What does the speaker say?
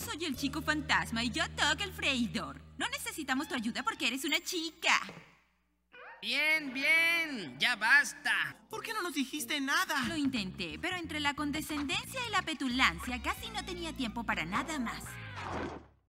soy el chico fantasma y yo toco el freidor. No necesitamos tu ayuda porque eres una chica. Bien, bien, ya basta. ¿Por qué no nos dijiste nada? Lo intenté, pero entre la condescendencia y la petulancia casi no tenía tiempo para nada más.